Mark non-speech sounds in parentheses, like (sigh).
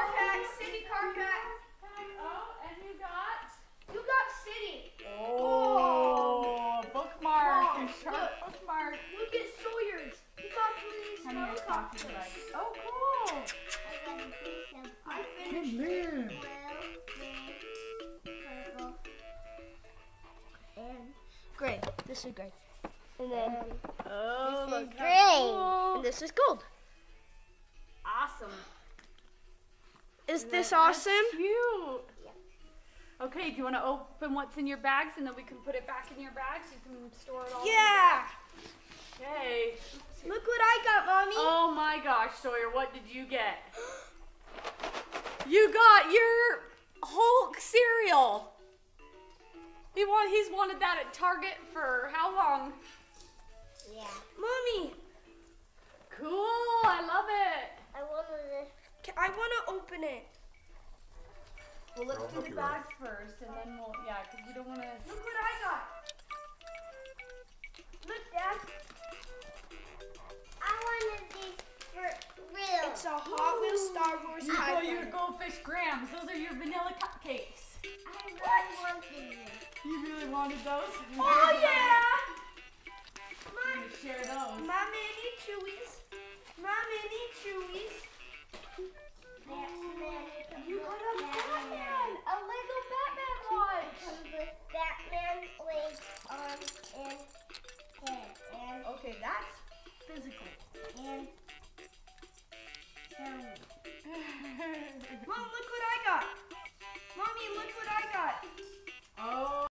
Carpack, City Carpack. Oh, and you got? You got City. Oh, oh. bookmark. Oh, sharp look, bookmark. Look at Sawyer's. He got Please Helicopters. Oh, cool. I finished Good man. Gray. This is gray. And then um, oh, this is gray. Cool. And this is gold. Awesome. Is this that- that's awesome? Cute. Yeah. Okay, do you want to open what's in your bags and then we can put it back in your bags? You can store it all. Yeah. Okay. Look what I got, mommy. Oh my gosh, Sawyer, what did you get? (gasps) You got your Hulk cereal. He want he's wanted that at Target for how long? yeah. Mommy, Cool, I love it. Can, I want to open it. Well, let's I'll do the bag right. first, and then we'll, yeah, because we don't want to... Look what I got. Look, Dad. I wanted these for real. It's a Hot Wheels Star Wars You got your Goldfish Grahams. Those are your vanilla cupcakes. I really what? wanted these. You really wanted those? Oh, yeah. physical. And (sighs) look